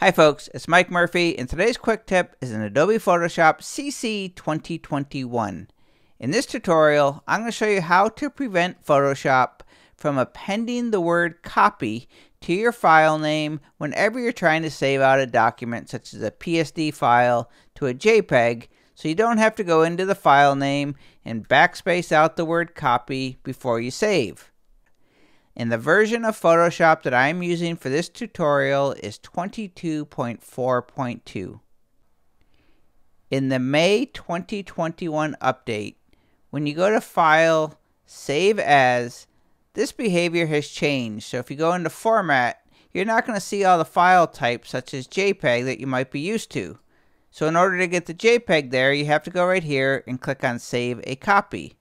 Hi folks, it's Mike Murphy and today's quick tip is in Adobe Photoshop CC 2021. In this tutorial, I'm going to show you how to prevent Photoshop from appending the word copy to your file name whenever you're trying to save out a document such as a PSD file to a JPEG so you don't have to go into the file name and backspace out the word copy before you save. And the version of Photoshop that I'm using for this tutorial is 22.4.2. In the May 2021 update, when you go to File, Save As, this behavior has changed. So if you go into Format, you're not going to see all the file types such as JPEG that you might be used to. So in order to get the JPEG there, you have to go right here and click on Save a Copy.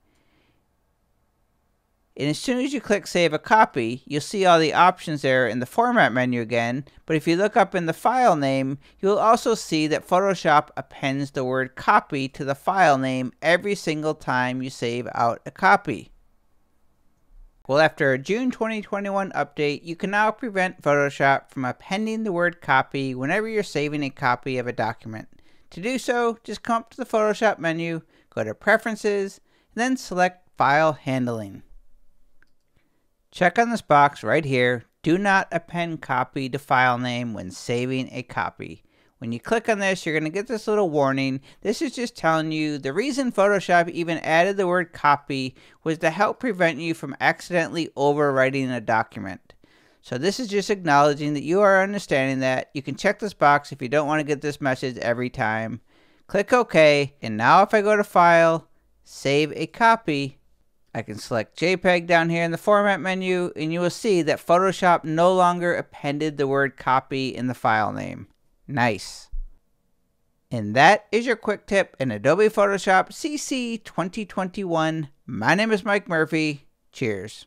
And as soon as you click Save a Copy, you'll see all the options there in the Format menu again. But if you look up in the file name, you'll also see that Photoshop appends the word copy to the file name every single time you save out a copy. Well, after a June 2021 update, you can now prevent Photoshop from appending the word copy whenever you're saving a copy of a document. To do so, just come up to the Photoshop menu, go to Preferences, and then select File Handling. Check on this box right here, do not append copy to file name when saving a copy. When you click on this, you're going to get this little warning. This is just telling you the reason Photoshop even added the word copy was to help prevent you from accidentally overwriting a document. So this is just acknowledging that you are understanding that. You can check this box if you don't want to get this message every time. Click OK, and now if I go to File, Save a Copy, I can select JPEG down here in the Format menu, and you will see that Photoshop no longer appended the word copy in the file name. Nice. And that is your quick tip in Adobe Photoshop CC 2021. My name is Mike Murphy. Cheers.